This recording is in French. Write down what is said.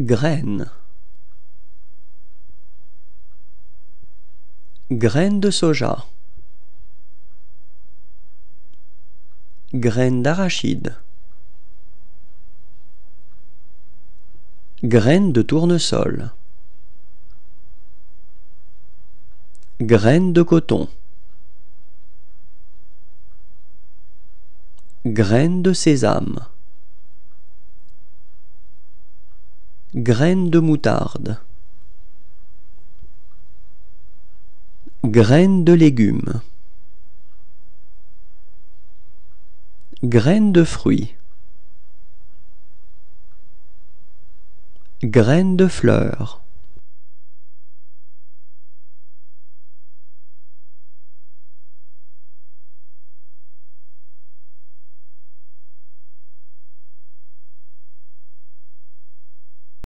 Graine. Graine de soja. Graine d'arachide. Graine de tournesol. Graine de coton. Graine de sésame. Graine de moutarde. Graine de légumes. Graine de fruits. Graine de fleurs.